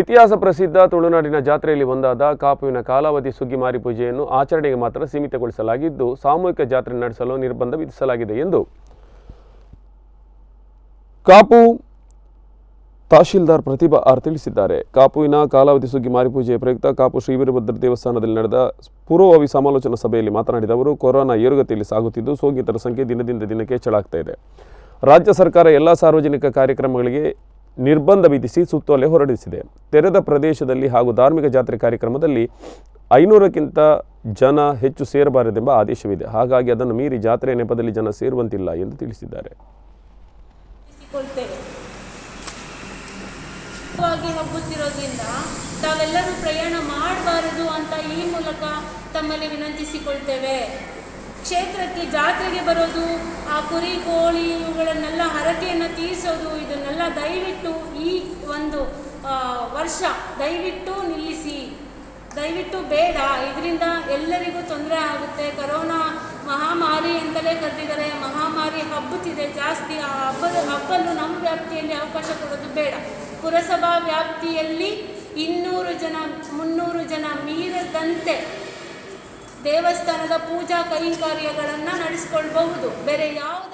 ಇತಿಹಾಸ ಪ್ರಸಿದ್ಧ ತುಳುನಾಡಿನ ಜಾತ್ರೆಯಲ್ಲಿ ಒಂದಾದ ಕಾಪುವಿನ ಕಾಲಾವಧಿ ಸುಗ್ಗಿ ಮಾರಿ ಪೂಜೆಯನ್ನು ಆಚರಣೆಗೆ ಮಾತ್ರ ಸೀಮಿತಗೊಳಿಸಲಾಗಿದ್ದು, ಸಾಮೂಹಿಕ ಜಾತ್ರೆ ನಡೆಸಲು ನಿರ್ಬಂಧ ವಿಧಿಸಲಾಗಿದೆ ಎಂದು. ಕಾಪು ತಹಶೀಲ್ದಾರ್ ಪ್ರತಿಭಾ ಆರ್ ತಿಳಿಸಿದ್ದಾರೆ. ಕಾಪುವಿನ ಕಾಲಾವಧಿ ಸುಗ್ಗಿ ಮಾರಿಪೂಜೆಯ ಪ್ರಯುಕ್ತ ಕಾಪು ಶ್ರೀ ವೀರಭದ್ರ ದೇವಸ್ಥಾನದಲ್ಲಿ ನಡೆದ ಪೂರ್ವಭಾವಿ ಸಮಾಲೋಚನಾ ಸಭೆಯಲ್ಲಿ ಮಾತನಾಡಿದ ಅವರು, ಕೊರೋನಾ ಏರುಗತಿಯಲ್ಲಿ ಸಾಗುತ್ತಿದ್ದು, ಸೋಂಕಿತರ ಸಂಖ್ಯೆ ದಿನದಿಂದ ದಿನಕ್ಕೆ ಹೆಚ್ಚಳಾಗ್ತಾ ಇದೆ. ರಾಜ್ಯ ಸರ್ಕಾರ ಎಲ್ಲ ಸಾರ್ವಜನಿಕ ಕಾರ್ಯಕ್ರಮಗಳಿಗೆ ನಿರ್ಬಂಧ ವಿಧಿಸಿ ಸುತ್ತೋಲೆ ಹೊರಡಿಸಿದೆ. ತೆರೆದ ಪ್ರದೇಶದಲ್ಲಿ ಹಾಗೂ ಧಾರ್ಮಿಕ ಜಾತ್ರೆ ಕಾರ್ಯಕ್ರಮದಲ್ಲಿ ಐನೂರಕ್ಕಿಂತ ಜನ ಹೆಚ್ಚು ಸೇರಬಾರದೆಂಬ ಆದೇಶವಿದೆ. ಹಾಗಾಗಿ ಅದನ್ನು ಮೀರಿ ಜಾತ್ರೆ ನೆಪದಲ್ಲಿ ಜನ ಸೇರುವಂತಿಲ್ಲ ಎಂದು ತಿಳಿಸಿದ್ದಾರೆ. ತಾವೆಲ್ಲರೂ ಪ್ರಯಾಣ ಮಾಡಬಾರದು ಅಂತ ಈ ಮೂಲಕ ತಮ್ಮಲ್ಲಿ ವಿನಂತಿಸಿಕೊಳ್ತೇವೆ. ಕ್ಷೇತ್ರಕ್ಕೆ ಜಾತ್ರೆಗೆ ಬರೋದು, ಆ ಕುರಿ, ಕೋಳಿ ಇವುಗಳನ್ನೆಲ್ಲ ಹರಕೆಯನ್ನು ತೀರಿಸೋದು, ಇದನ್ನೆಲ್ಲ ದಯವಿಟ್ಟು ಈ ಒಂದು ವರ್ಷ ದಯವಿಟ್ಟು ನಿಲ್ಲಿಸಿ. ದಯವಿಟ್ಟು ಬೇಡ, ಇದರಿಂದ ಎಲ್ಲರಿಗೂ ತೊಂದರೆ ಆಗುತ್ತೆ. ಕರೋನಾ ಮಹಾಮಾರಿ ಅಂತಲೇ ಕರೆದಿದ್ದಾರೆ. ಮಹಾಮಾರಿ ಹಬ್ಬುತ್ತಿದೆ, ಜಾಸ್ತಿ ಆ ಹಬ್ಬದ ಹಬ್ಬಲು ನಮ್ಮ ವ್ಯಾಪ್ತಿಯಲ್ಲಿ ಅವಕಾಶ ಕೊಡೋದು ಬೇಡ. ಪುರಸಭಾ ವ್ಯಾಪ್ತಿಯಲ್ಲಿ ಇನ್ನೂರು ಜನ, ಮುನ್ನೂರು ಜನ ಮೀರದಂತೆ ದೇವಸ್ಥಾನದ ಪೂಜಾ ಕೈಂಕರ್ಯಗಳನ್ನು ನಡೆಸ್ಕೊಳ್ಬಹುದು. ಬೇರೆ ಯಾವುದ